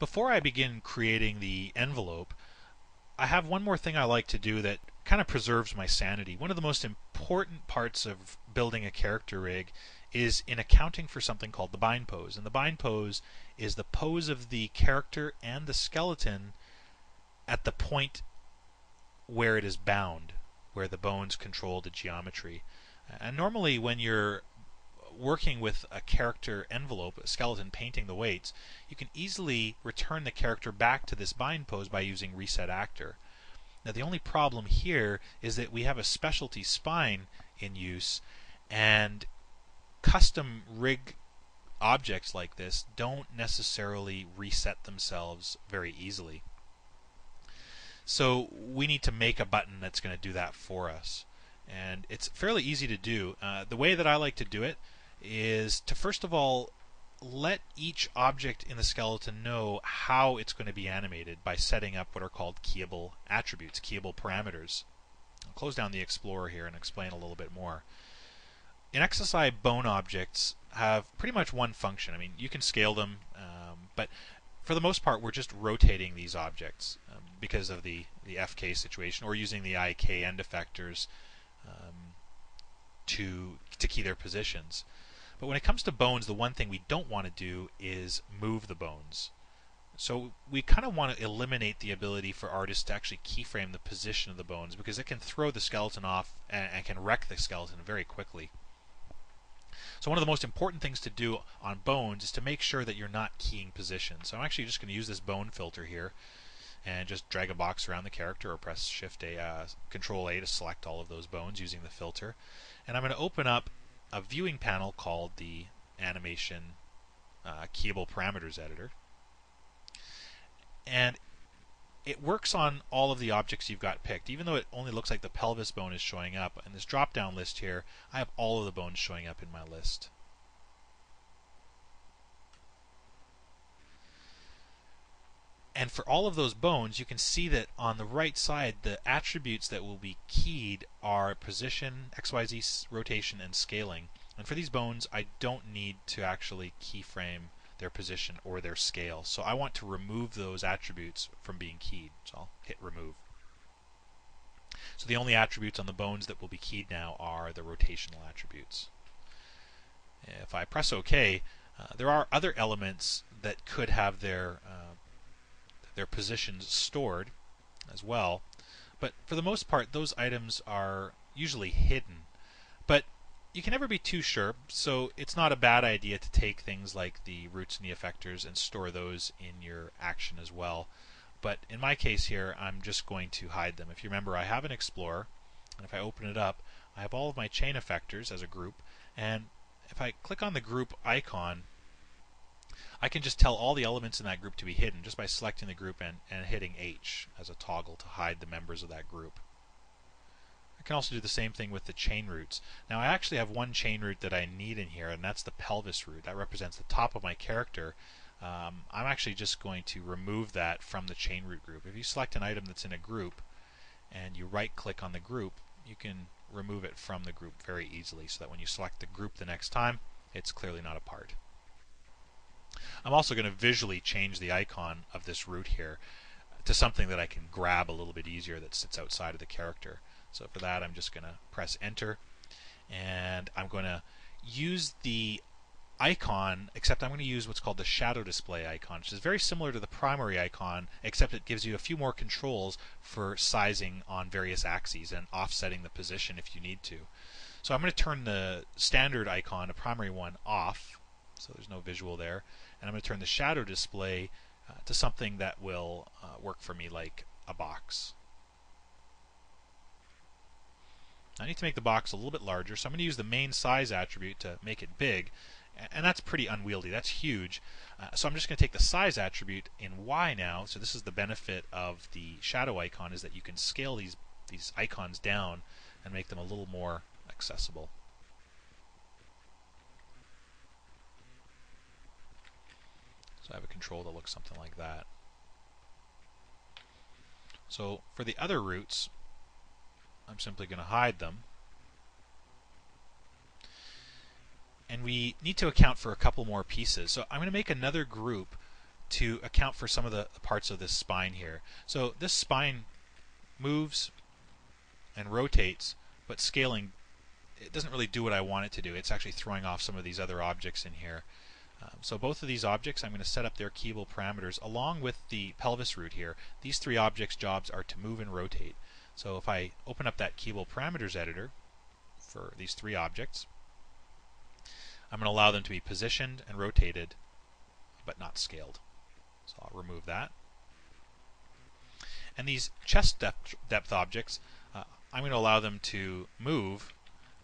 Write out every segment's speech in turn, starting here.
Before I begin creating the envelope, I have one more thing I like to do that kind of preserves my sanity. One of the most important parts of building a character rig is in accounting for something called the bind pose. And the bind pose is the pose of the character and the skeleton at the point where it is bound, where the bones control the geometry. And normally when you're working with a character envelope, a skeleton painting the weights, you can easily return the character back to this bind pose by using reset actor. Now the only problem here is that we have a specialty spine in use and custom rig objects like this don't necessarily reset themselves very easily. So we need to make a button that's going to do that for us. And it's fairly easy to do. Uh, the way that I like to do it is to first of all let each object in the skeleton know how it's going to be animated by setting up what are called keyable attributes, keyable parameters. I'll close down the Explorer here and explain a little bit more. In XSI, bone objects have pretty much one function. I mean, you can scale them, um, but for the most part, we're just rotating these objects um, because of the, the FK situation, or using the IK end effectors um, to, to key their positions. But when it comes to bones, the one thing we don't want to do is move the bones. So we kind of want to eliminate the ability for artists to actually keyframe the position of the bones because it can throw the skeleton off and, and can wreck the skeleton very quickly. So one of the most important things to do on bones is to make sure that you're not keying position. So I'm actually just going to use this bone filter here and just drag a box around the character or press Shift A, uh, Control A to select all of those bones using the filter. And I'm going to open up a viewing panel called the Animation uh, Keyable Parameters Editor. And it works on all of the objects you've got picked. Even though it only looks like the pelvis bone is showing up, in this drop down list here, I have all of the bones showing up in my list. And for all of those bones, you can see that on the right side, the attributes that will be keyed are position, XYZ rotation, and scaling. And for these bones, I don't need to actually keyframe their position or their scale. So I want to remove those attributes from being keyed. So I'll hit remove. So the only attributes on the bones that will be keyed now are the rotational attributes. If I press OK, uh, there are other elements that could have their uh, their positions stored as well. But for the most part, those items are usually hidden. But you can never be too sure, so it's not a bad idea to take things like the roots and the effectors and store those in your action as well. But in my case here, I'm just going to hide them. If you remember, I have an Explorer, and if I open it up, I have all of my chain effectors as a group, and if I click on the group icon, I can just tell all the elements in that group to be hidden just by selecting the group and, and hitting H as a toggle to hide the members of that group. I can also do the same thing with the chain roots. Now I actually have one chain root that I need in here and that's the pelvis root. That represents the top of my character. Um, I'm actually just going to remove that from the chain root group. If you select an item that's in a group and you right click on the group, you can remove it from the group very easily so that when you select the group the next time, it's clearly not a part. I'm also going to visually change the icon of this root here to something that I can grab a little bit easier that sits outside of the character. So for that I'm just going to press enter and I'm going to use the icon, except I'm going to use what's called the shadow display icon, which is very similar to the primary icon, except it gives you a few more controls for sizing on various axes and offsetting the position if you need to. So I'm going to turn the standard icon, a primary one, off, so there's no visual there, and I'm going to turn the shadow display uh, to something that will uh, work for me like a box. I need to make the box a little bit larger, so I'm going to use the main size attribute to make it big, and that's pretty unwieldy. That's huge. Uh, so I'm just going to take the size attribute in Y now. So this is the benefit of the shadow icon is that you can scale these these icons down and make them a little more accessible. So I have a control that looks something like that. So for the other roots, I'm simply going to hide them. And we need to account for a couple more pieces. So I'm going to make another group to account for some of the parts of this spine here. So this spine moves and rotates, but scaling it doesn't really do what I want it to do. It's actually throwing off some of these other objects in here. Um, so both of these objects, I'm going to set up their keyable parameters along with the pelvis root here. These three objects' jobs are to move and rotate. So if I open up that keyable parameters editor for these three objects, I'm going to allow them to be positioned and rotated, but not scaled. So I'll remove that. And these chest depth, depth objects, uh, I'm going to allow them to move.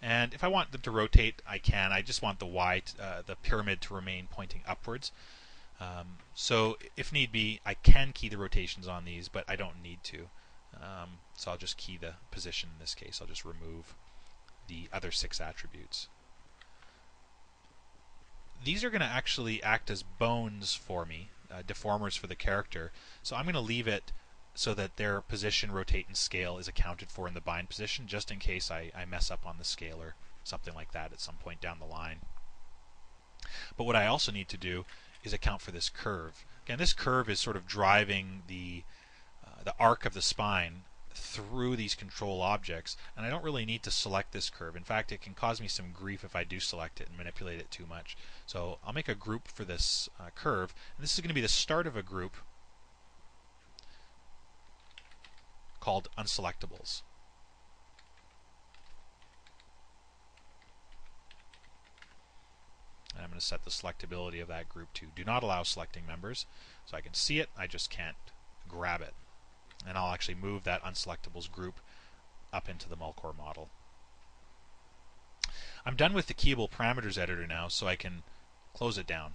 And if I want them to rotate, I can. I just want the Y, uh, the pyramid, to remain pointing upwards. Um, so if need be, I can key the rotations on these, but I don't need to. Um, so I'll just key the position in this case. I'll just remove the other six attributes. These are going to actually act as bones for me, uh, deformers for the character. So I'm going to leave it so that their position, rotate, and scale is accounted for in the bind position, just in case I, I mess up on the scale or something like that at some point down the line. But what I also need to do is account for this curve. Again, this curve is sort of driving the uh, the arc of the spine through these control objects, and I don't really need to select this curve. In fact, it can cause me some grief if I do select it and manipulate it too much. So I'll make a group for this uh, curve, and this is going to be the start of a group called unselectables. And I'm going to set the selectability of that group to do not allow selecting members. So I can see it, I just can't grab it and I'll actually move that unselectables group up into the Mulcore model. I'm done with the keyable parameters editor now, so I can close it down.